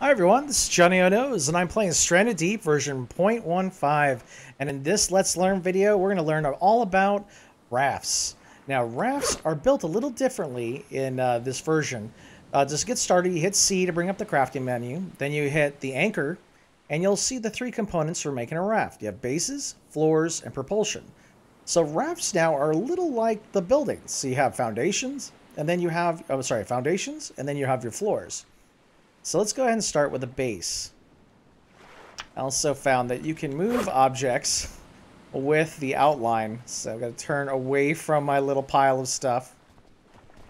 Hi everyone, this is Johnny O'Nose, and I'm playing Stranded Deep version 0.15. And in this Let's Learn video, we're going to learn all about rafts. Now, rafts are built a little differently in uh, this version. Uh, just get started, you hit C to bring up the crafting menu, then you hit the anchor, and you'll see the three components for making a raft. You have bases, floors, and propulsion. So rafts now are a little like the buildings. So you have foundations, and then you have, oh, sorry, foundations, and then you have your floors. So let's go ahead and start with a base. I also found that you can move objects with the outline. So I've got to turn away from my little pile of stuff.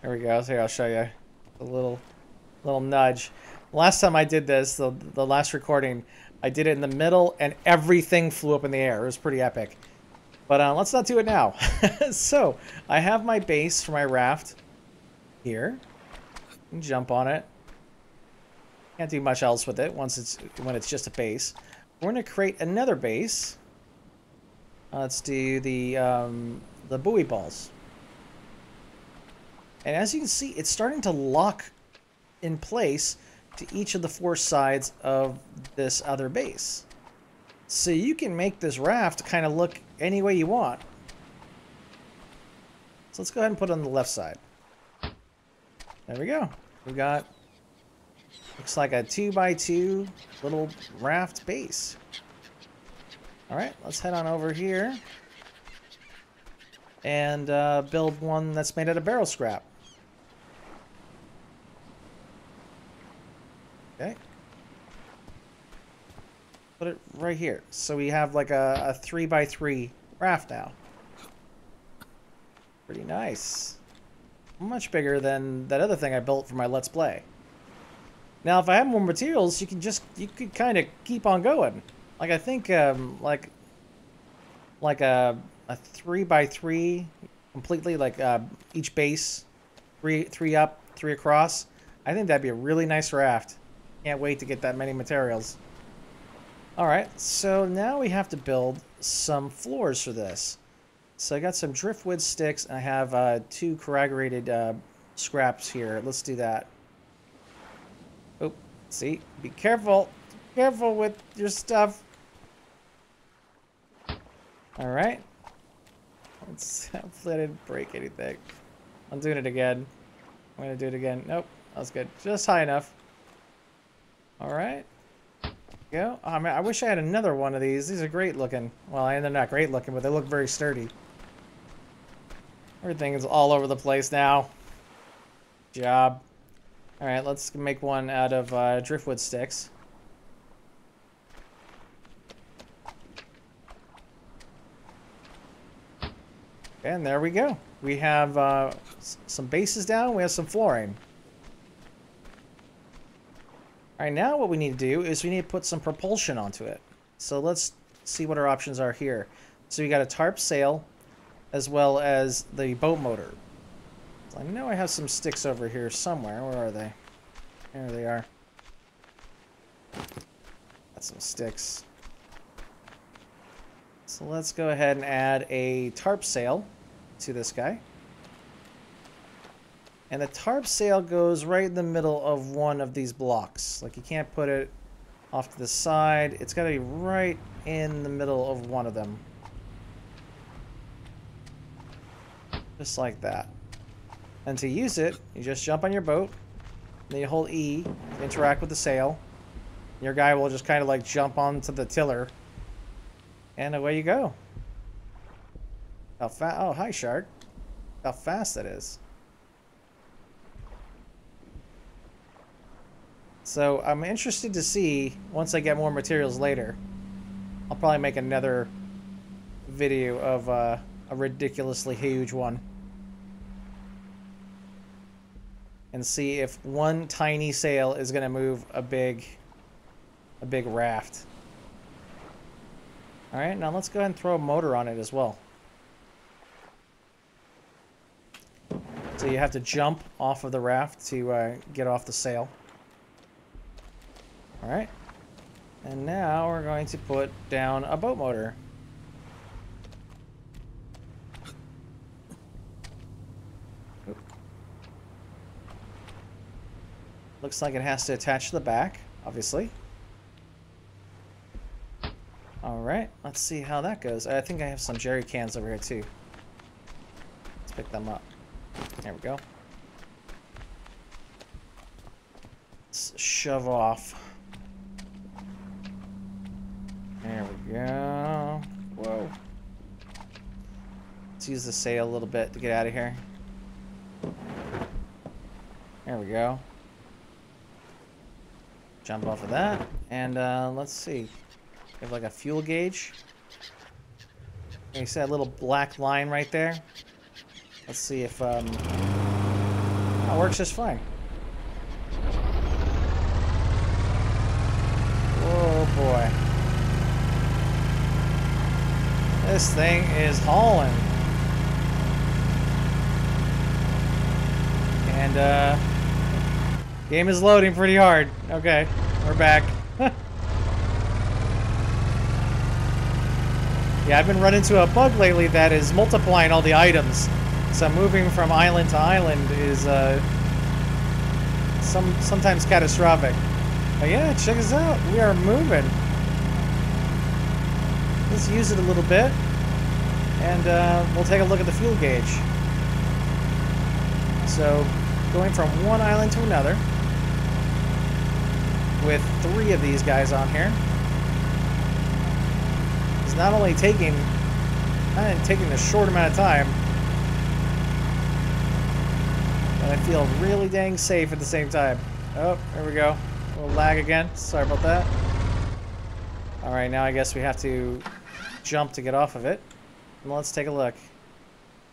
There we go. Here, I'll show you a little, little nudge. Last time I did this, the, the last recording, I did it in the middle and everything flew up in the air. It was pretty epic. But uh, let's not do it now. so I have my base for my raft here. Jump on it. Can't do much else with it once it's when it's just a base. We're to create another base. Uh, let's do the um, the buoy balls. And as you can see, it's starting to lock in place to each of the four sides of this other base. So you can make this raft kind of look any way you want. So let's go ahead and put it on the left side. There we go. We got Looks like a 2 by 2 little raft base. Alright, let's head on over here. And uh, build one that's made out of barrel scrap. Okay. Put it right here. So we have like a, a 3 by 3 raft now. Pretty nice. Much bigger than that other thing I built for my Let's Play. Now, if I have more materials, you can just, you could kind of keep on going. Like, I think, um, like, like a, a three by three, completely, like, uh, each base, three, three up, three across. I think that'd be a really nice raft. Can't wait to get that many materials. Alright, so now we have to build some floors for this. So I got some driftwood sticks, and I have uh, two corrugated uh, scraps here. Let's do that. Oh, see? Be careful. Be careful with your stuff. Alright. Let's hopefully I didn't break anything. I'm doing it again. I'm gonna do it again. Nope. That was good. Just high enough. Alright. Go. Oh, man, I wish I had another one of these. These are great looking. Well, I they're not great looking, but they look very sturdy. Everything is all over the place now. Job. Alright, let's make one out of uh, driftwood sticks. And there we go. We have uh, some bases down, we have some flooring. Alright, now what we need to do is we need to put some propulsion onto it. So let's see what our options are here. So we got a tarp sail, as well as the boat motor. I know I have some sticks over here somewhere. Where are they? There they are. Got some sticks. So let's go ahead and add a tarp sail to this guy. And the tarp sail goes right in the middle of one of these blocks. Like you can't put it off to the side. It's got to be right in the middle of one of them. Just like that. And to use it, you just jump on your boat, then you hold E, interact with the sail. Your guy will just kind of like jump onto the tiller. And away you go. How fast? Oh, hi, shark. How fast that is. So I'm interested to see, once I get more materials later, I'll probably make another video of uh, a ridiculously huge one. And see if one tiny sail is going to move a big a big raft. All right, now let's go ahead and throw a motor on it as well. So you have to jump off of the raft to uh, get off the sail. All right. And now we're going to put down a boat motor. Looks like it has to attach to the back. obviously. All right, let's see how that goes. I think I have some jerry cans over here too. Let's pick them up. There we go. Let's shove off. There we go. Whoa. Let's use the sail a little bit to get out of here. There we go. Jump off of that. And uh, let's see. We have like a fuel gauge. You see that little black line right there? Let's see if um, that works just fine. Oh boy. This thing is hauling. And uh Game is loading pretty hard. Okay, we're back. yeah, I've been running into a bug lately that is multiplying all the items. So moving from island to island is uh, some sometimes catastrophic. But yeah, check this out. We are moving. Let's use it a little bit. And uh, we'll take a look at the fuel gauge. So, going from one island to another with three of these guys on here. It's not only taking not only taking a short amount of time, but I feel really dang safe at the same time. Oh, there we go. A little lag again. Sorry about that. Alright, now I guess we have to jump to get off of it. And let's take a look.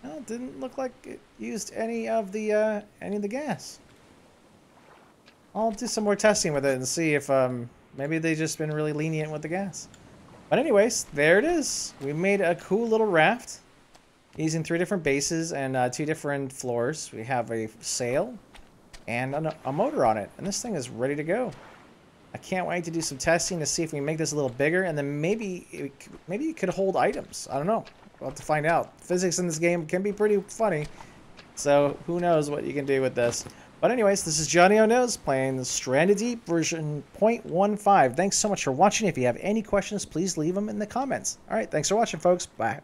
Well, it didn't look like it used any of the uh, any of the gas. I'll do some more testing with it and see if um, maybe they've just been really lenient with the gas. But anyways, there it is. We made a cool little raft using three different bases and uh, two different floors. We have a sail and a, a motor on it. And this thing is ready to go. I can't wait to do some testing to see if we can make this a little bigger and then maybe it, maybe it could hold items. I don't know. We'll have to find out. Physics in this game can be pretty funny. So who knows what you can do with this. But anyways, this is Johnny O'Nose playing the Stranded Deep version 0.15. Thanks so much for watching. If you have any questions, please leave them in the comments. All right, thanks for watching, folks. Bye.